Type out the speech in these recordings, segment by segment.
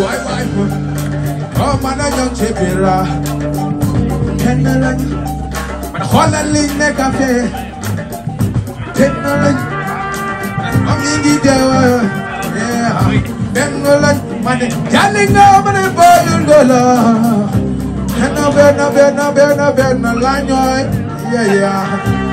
Why, why, Come on, I'm young Chipira. Kennelang, man, Holland, make a fair. Kennelang, I'm in the Jawa. Yeah, Kennelang, man, Jalling over the bottle, Gola. Henna, Berna, Berna, Berna, Berna, Lanyoy. Yeah, yeah.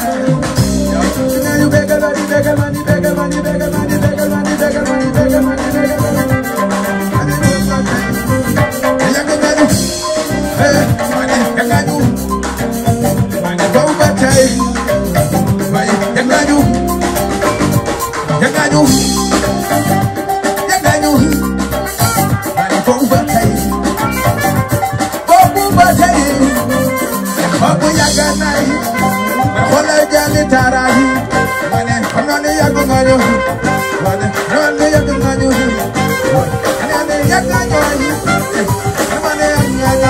Berjalingkara ya. Jalinga